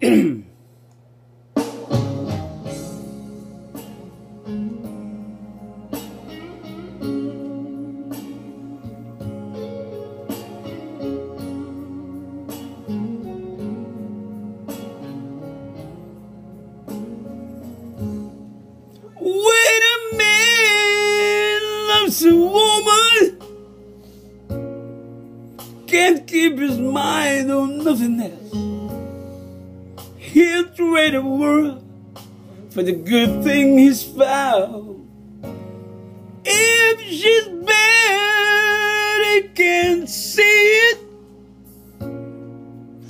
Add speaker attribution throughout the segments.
Speaker 1: When a man loves a woman, can't keep his mind on nothing else. He'll the world for the good thing he's found. If she's bad, he can't see it.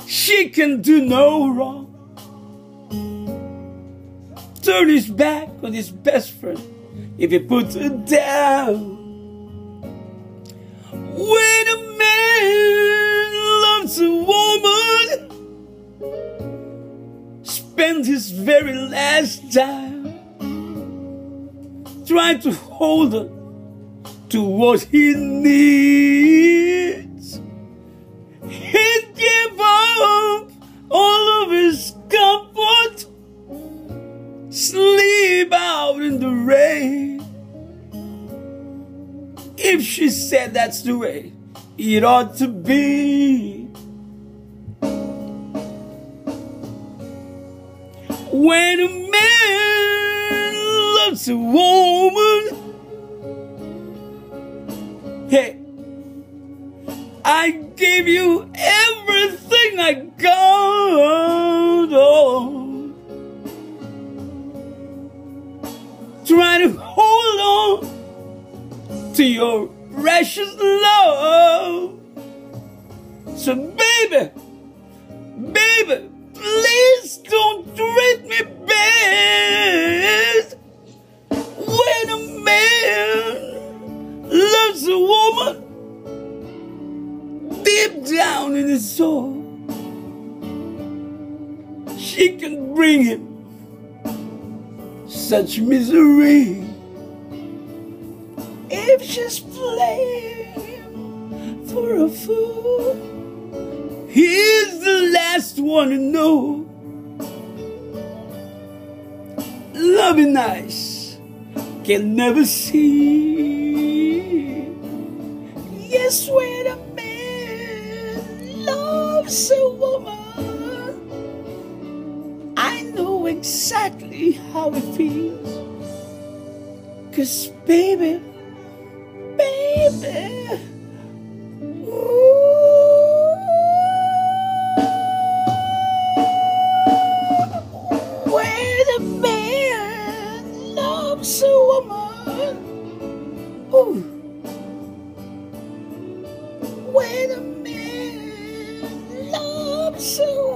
Speaker 1: She can do no wrong turn his back on his best friend if he puts her down. Spends his very last dime trying to hold her to what he needs. He'd give up all of his comfort sleep out in the rain. If she said that's the way it ought to be. When a man loves a woman, hey, I gave you everything I got. Oh. trying to hold on to your precious love. So, baby, baby, please don't treat down in his soul, she can bring him such misery if she's playing for a fool. He's the last one to know. Loving eyes can never see. Yes, when a man say, woman, I know exactly how it feels. Cause baby, baby, ooh, a minute, loves a woman, ooh, a 是